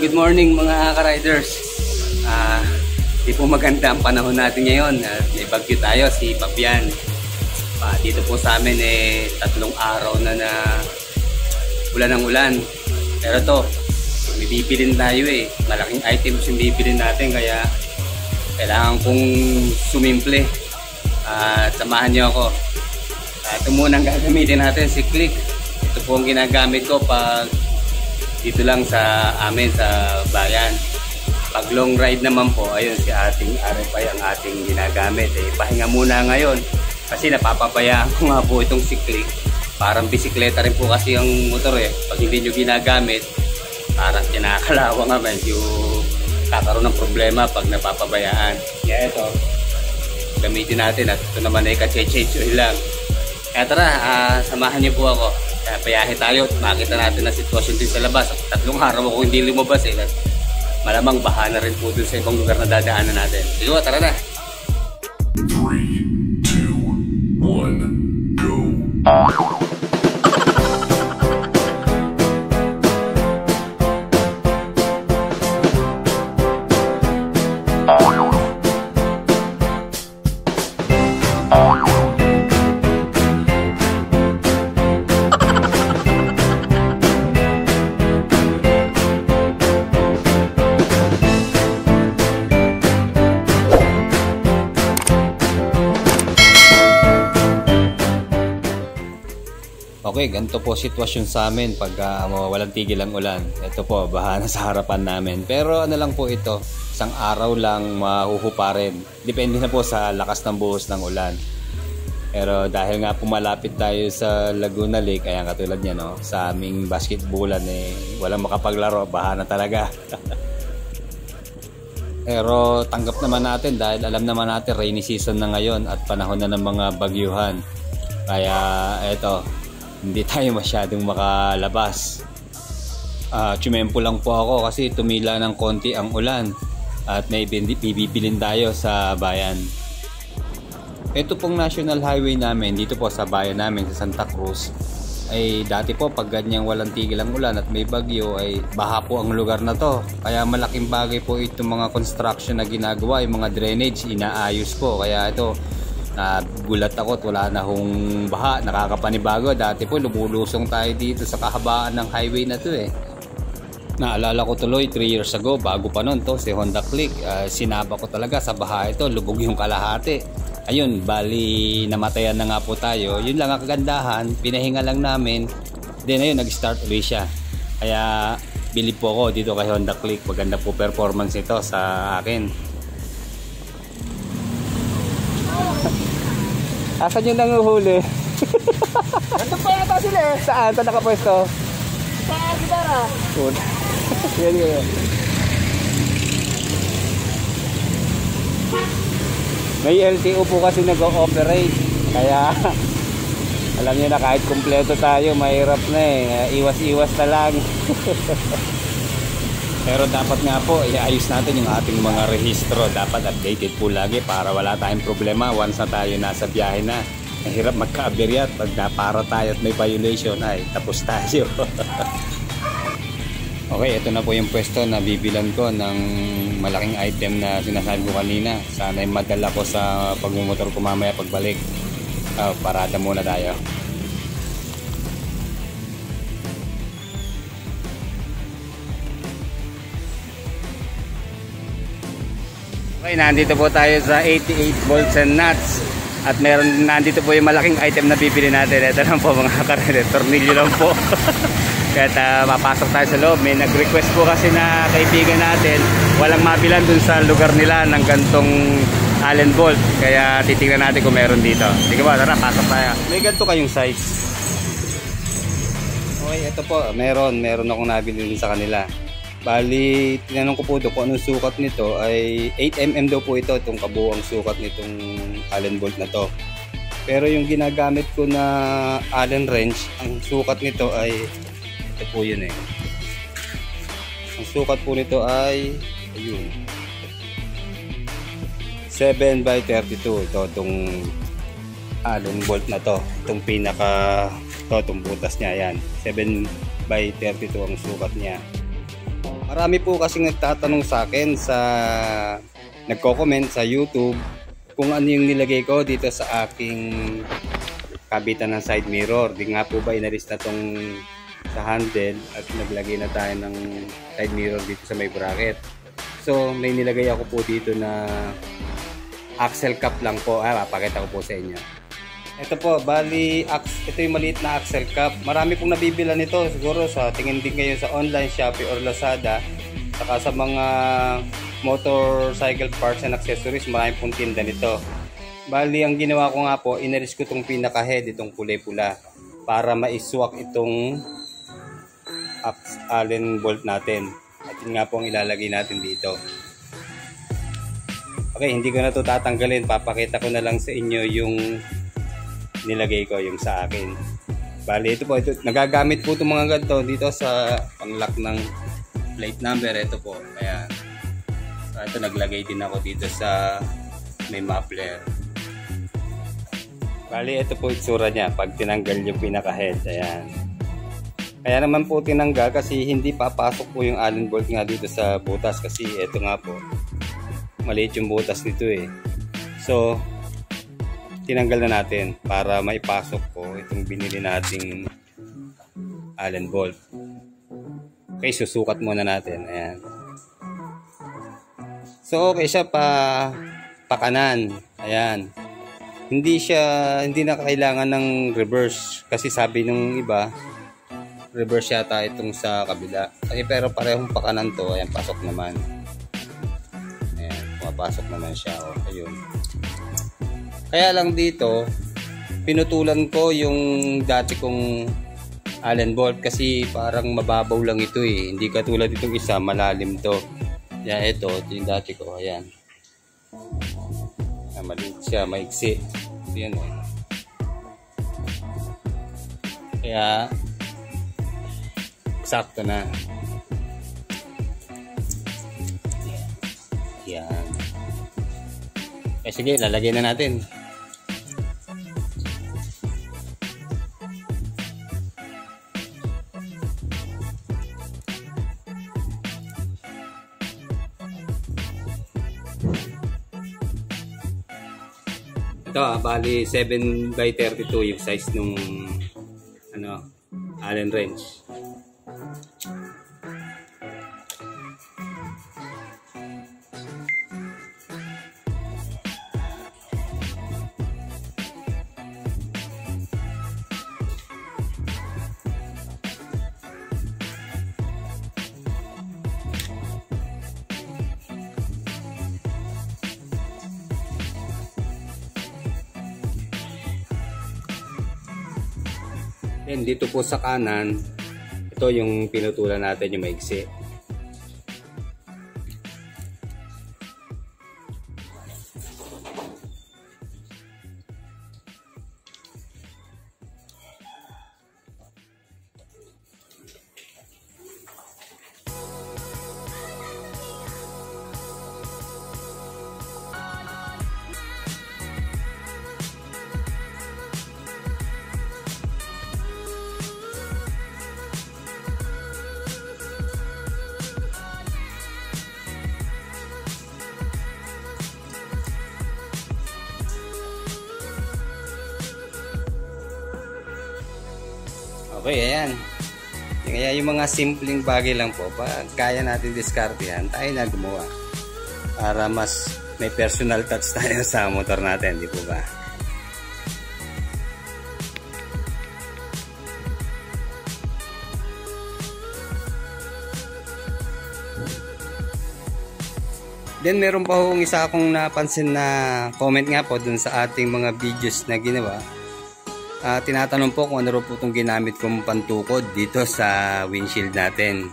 Good morning mga ka-riders. Ah, di po maganda ang panahon natin ngayon. May bagyo tayo, si Papian. Ah, dito po sa amin eh tatlong araw na na ulan ng ulan. Pero to, may bibilin tayo eh. Malaking items yung bibilin natin kaya kailangan kong sumimple. At samahan niyo ako. Ah, ito muna ang gagamitin natin, si Click. Ito po ang ginagamit ko pag dito lang sa amin sa bayan. Pag long ride naman po, ayun si ating RFI ang ating ginagamit. Eh, pahinga muna ngayon kasi napapabayaan ko nga po itong siklik. Parang bisikleta rin po kasi ang motor eh. Pag hindi nyo ginagamit, parang kinakalawa nga medyo kakaroon ng problema pag napapabayaan. Kaya ito, gamitin natin at ito naman ay oil lang. Kaya tara, ah, samahan niyo po ako. Kaya payahe tayo at makita natin ang sitwasyon din sa labas. Tatlong araw ako hindi lumabas eh. Malamang baha na rin po dun sa ibang lugar na dadaanan natin. Sige tara na. Three, two, one, go. Okay, ganito po sitwasyon sa amin pag uh, walang tigil ang ulan. Ito po, baha na sa harapan namin. Pero ano lang po ito, isang araw lang mahuhupa rin. Depende na po sa lakas ng buhos ng ulan. Pero dahil nga pumalapit tayo sa Laguna Lake, kaya katulad niya, no, sa aming basketballan, eh, walang makapaglaro, baha na talaga. Pero tanggap naman natin dahil alam naman natin rainy season na ngayon at panahon na ng mga bagyuhan. Kaya eto, hindi tayo masyadong makalabas. Uh, tsumempo lang po ako kasi tumila ng konti ang ulan at may bibibilin tayo sa bayan. Ito pong national highway namin dito po sa bayan namin sa Santa Cruz ay dati po pag ganyang walang tigil ang ulan at may bagyo ay baha po ang lugar na to. Kaya malaking bagay po itong mga construction na ginagawa, yung mga drainage inaayos po. Kaya ito nagulat ako wala na hong baha, nakakapanibago. Dati po lumulusong tayo dito sa kahabaan ng highway na to eh. Naalala ko tuloy 3 years ago bago pa noon to si Honda Click. Uh, sinaba ko talaga sa baha ito, lubog yung kalahati. Ayun, bali namatayan na nga po tayo. Yun lang ang kagandahan, pinahinga lang namin. Then ayun, nag-start ulit siya. Kaya bilib po ako dito kay Honda Click. Maganda po performance ito sa akin. Asan yung nanguhuli? Nandun pa yata sila eh. Saan? Saan nakapwesto? Sa gitara. Good. yan, yan. May LTO po kasi nag-ooperate. Kaya alam niyo na kahit kumpleto tayo, mahirap na eh. Iwas-iwas na lang. Pero dapat nga po, iayos natin yung ating mga rehistro. Dapat updated po lagi para wala tayong problema once na tayo nasa biyahe na. Mahirap magka-aberya at pag napara tayo at may violation ay tapos tayo. okay, ito na po yung pwesto na bibilan ko ng malaking item na sinasabi ko kanina. Sana madala ko sa pagmumotor ko mamaya pagbalik. Uh, parada muna tayo. Okay, nandito po tayo sa 88 bolts and nuts. At meron nandito po yung malaking item na bibili natin. Ito lang po mga karere, tornilyo lang po. Kaya uh, papasok tayo sa loob. May nag-request po kasi na kaibigan natin, walang mabilan dun sa lugar nila ng gantong Allen bolt. Kaya titingnan natin kung meron dito. Sige ba, tara, pasok tayo. May ganito kayong size. Okay, ito po, meron. Meron akong nabili din sa kanila. Bali, tinanong ko po doon kung anong sukat nito ay 8mm daw po ito, itong kabuang sukat nitong Allen bolt na to. Pero yung ginagamit ko na Allen wrench, ang sukat nito ay ito po yun eh. Ang sukat po nito ay ayun. 7 by 32 ito itong Allen bolt na to. Itong pinaka to, itong butas niya yan. 7 by 32 ang sukat niya. Marami po kasi nagtatanong sa akin sa nagko-comment sa YouTube kung ano yung nilagay ko dito sa aking kabitan ng side mirror. Di nga po ba inalis na tong sa handle at naglagay na tayo ng side mirror dito sa may bracket. So may nilagay ako po dito na axle cap lang po. Ah, papakita ko po sa inyo. Ito po, bali, ito yung maliit na axle cap. Marami pong nabibila nito siguro sa tingin din kayo sa online Shopee or Lazada. Saka sa mga motorcycle parts and accessories, marami pong tinda nito. Bali, ang ginawa ko nga po, inalis ko itong pinaka-head, itong kulay pula, para maiswak itong Allen bolt natin. At yun nga po ang ilalagay natin dito. Okay, hindi ko na to tatanggalin. Papakita ko na lang sa inyo yung nilagay ko yung sa akin. Bali, ito po, ito, nagagamit po itong mga ganito dito sa panglock ng plate number. Ito po, kaya ah, ito naglagay din ako dito sa may muffler. Bali, ito po itsura niya pag tinanggal yung pinaka-head. Ayan. Kaya naman po tinanggal kasi hindi papasok po yung allen bolt nga dito sa butas kasi ito nga po maliit yung butas nito eh. So, tinanggal na natin para maipasok po itong binili nating allen bolt. Okay, susukat muna natin. Ayan. So, okay siya pa pakanan. Ayan. Hindi siya, hindi na kailangan ng reverse. Kasi sabi nung iba, reverse yata itong sa kabila. Ay, pero parehong pakanan to. Ayan, pasok naman. Ayan, pumapasok naman siya. O, ayun. Kaya lang dito, pinutulan ko yung dati kong Allen bolt kasi parang mababaw lang ito eh. Hindi katulad itong isa, malalim to. Yan, ito, ito yung dati ko. Ayan. Ayan maliit siya, maiksi. Yan eh. Kaya, sakto na. Yan. Eh sige, lalagyan na natin. Ito ah, bali 7 by 32 yung size nung ano, Allen wrench. Then dito po sa kanan, ito yung pinutulan natin yung maigsi. Okay, ayan. Kaya yung mga simpleng bagay lang po, pag kaya natin diskartehan, tayo na gumawa. Para mas may personal touch tayo sa motor natin, di po ba? Then meron pa hong isa akong napansin na comment nga po dun sa ating mga videos na ginawa. Ah, tinatanong po kung ano po itong ginamit kong pantukod dito sa windshield natin.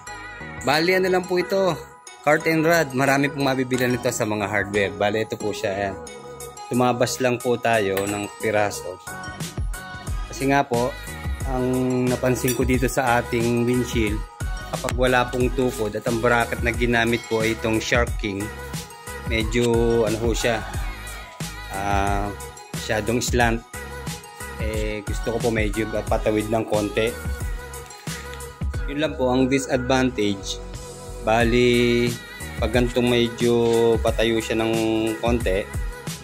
Bali ano lang po ito, cart and rod. Marami pong mabibilan nito sa mga hardware. Bali ito po siya. Ayan. Tumabas lang po tayo ng piraso. Kasi nga po, ang napansin ko dito sa ating windshield, kapag wala pong tukod at ang bracket na ginamit ko ay itong Shark King, medyo ano ho siya, ah, masyadong slant. Eh, gusto ko po medyo patawid ng konti. Yun lang po ang disadvantage. Bali, pag gantong medyo patayo siya ng konti,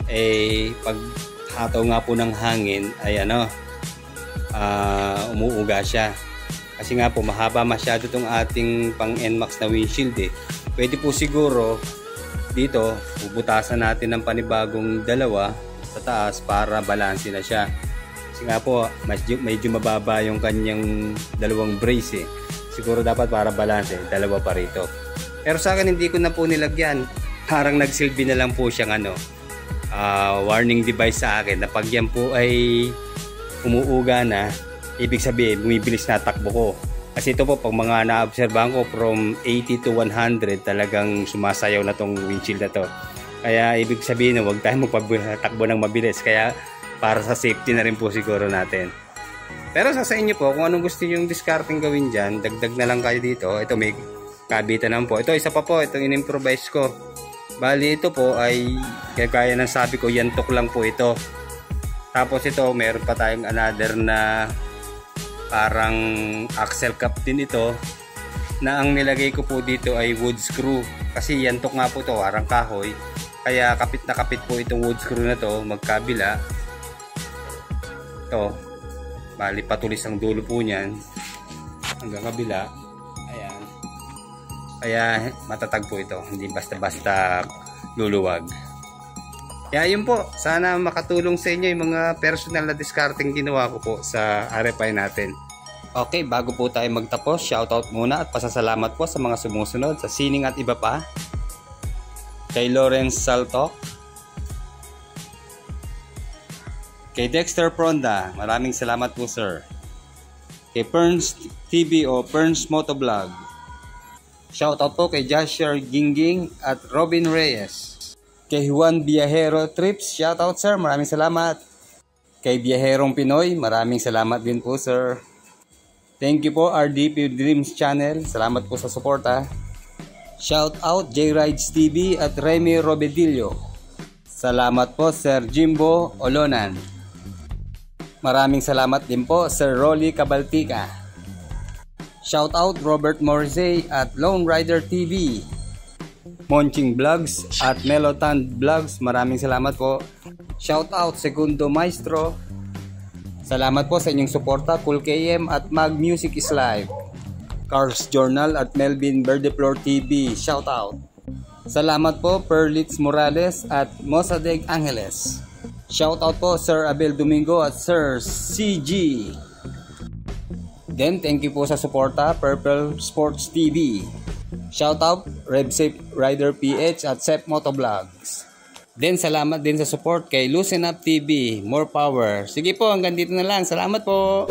eh, pag hataw nga po ng hangin, ay ano, ah, umuuga siya. Kasi nga po, mahaba masyado tong ating pang NMAX na windshield eh. Pwede po siguro dito, bubutasan natin ng panibagong dalawa sa taas para balanse na siya. Kasi nga po, medyo, medyo mababa yung kanyang dalawang brace eh. Siguro dapat para balanse, dalawa pa rito. Pero sa akin hindi ko na po nilagyan. Parang nagsilbi na lang po siyang ano, ah, warning device sa akin na pag yan po ay umuuga na, ibig sabihin bumibilis na takbo ko. Kasi ito po, pag mga naobserbahan ko from 80 to 100, talagang sumasayaw na tong windshield na to. Kaya ibig sabihin na huwag tayo magpatakbo ng mabilis. Kaya para sa safety na rin po siguro natin. Pero sa sa inyo po, kung anong gusto nyo yung discarding gawin dyan, dagdag na lang kayo dito. Ito may kabitan naman po. Ito isa pa po, itong in-improvise ko. Bali ito po ay, kaya ng sabi ko, yantok lang po ito. Tapos ito, meron pa tayong another na parang axle cap din ito na ang nilagay ko po dito ay wood screw kasi yantok nga po ito parang kahoy kaya kapit na kapit po itong wood screw na to magkabila ito bali patulis ang dulo po niyan hanggang kabila ayan kaya matatag po ito hindi basta basta luluwag kaya yun po, sana makatulong sa inyo yung mga personal na discarding ginawa ko po sa RFI natin. Okay, bago po tayo magtapos, shoutout muna at pasasalamat po sa mga sumusunod sa Sining at iba pa. Kay Lawrence Saltok. Kay Dexter Pronda, maraming salamat po sir. Kay Perns TV o Perns Motovlog. Shoutout po kay Joshua Gingging at Robin Reyes. Kay Juan Biahero Trips, shoutout sir, maraming salamat. Kay Biaherong Pinoy, maraming salamat din po sir. Thank you po RDP Dreams Channel, salamat po sa suporta. Shout out J Rides TV at Remy Robedillo. Salamat po Sir Jimbo Olonan. Maraming salamat din po Sir Rolly Cabaltica. Shout out Robert Morrissey at Lone Rider TV. Monching Vlogs at Melotan Vlogs. Maraming salamat po. Shout out Segundo Maestro. Salamat po sa inyong suporta Cool KM at Mag Music is Live. Cars Journal at Melvin Verdeflor TV. Shout out. Salamat po Perlitz Morales at Mosadeg Angeles. Shout out po Sir Abel Domingo at Sir CG. Then thank you po sa suporta Purple Sports TV. Shout out RevSafe Rider PH at Sep Motovlogs. Then salamat din sa support kay Loosen Up TV. More power. Sige po, hanggang dito na lang. Salamat po.